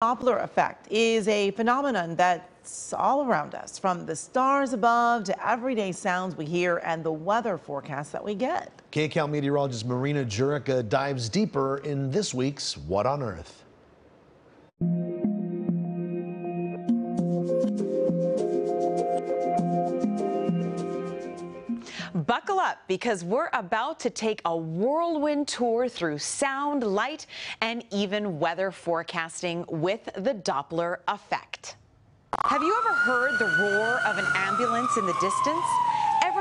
Doppler effect is a phenomenon that's all around us, from the stars above to everyday sounds we hear and the weather forecasts that we get. KCAL meteorologist Marina Jurica dives deeper in this week's What on Earth. Buckle up because we're about to take a whirlwind tour through sound, light, and even weather forecasting with the Doppler effect. Have you ever heard the roar of an ambulance in the distance?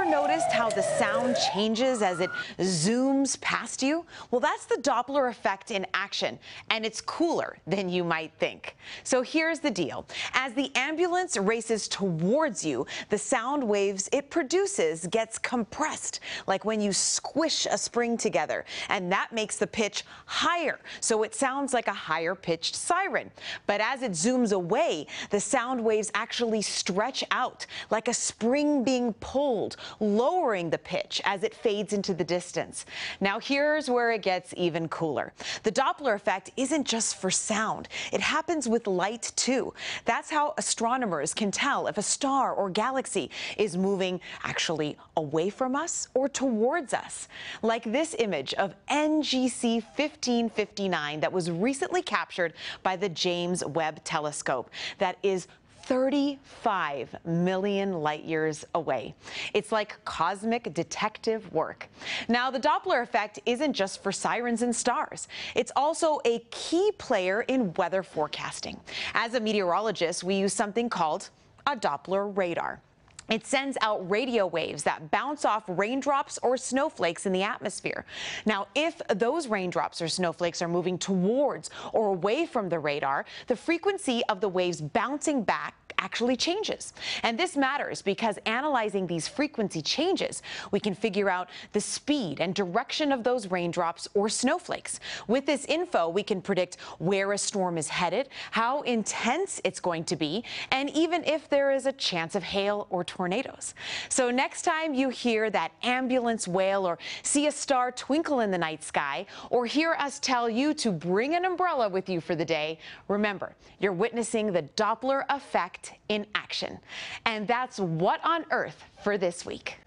Noticed how the sound changes as it zooms past you? Well, that's the Doppler effect in action, and it's cooler than you might think. So here's the deal. As the ambulance races towards you, the sound waves it produces gets compressed, like when you squish a spring together, and that makes the pitch higher, so it sounds like a higher pitched siren. But as it zooms away, the sound waves actually stretch out like a spring being pulled, lowering the pitch as it fades into the distance. Now here's where it gets even cooler. The Doppler effect isn't just for sound. It happens with light too. That's how astronomers can tell if a star or galaxy is moving actually away from us or towards us. Like this image of NGC 1559 that was recently captured by the James Webb Telescope that is 35 million light years away. It's like cosmic detective work. Now, the Doppler effect isn't just for sirens and stars. It's also a key player in weather forecasting. As a meteorologist, we use something called a Doppler radar. It sends out radio waves that bounce off raindrops or snowflakes in the atmosphere. Now, if those raindrops or snowflakes are moving towards or away from the radar, the frequency of the waves bouncing back actually changes. And this matters because analyzing these frequency changes, we can figure out the speed and direction of those raindrops or snowflakes. With this info, we can predict where a storm is headed, how intense it's going to be, and even if there is a chance of hail or tornadoes. So next time you hear that ambulance wail or see a star twinkle in the night sky, or hear us tell you to bring an umbrella with you for the day, remember, you're witnessing the Doppler effect in action. And that's what on earth for this week.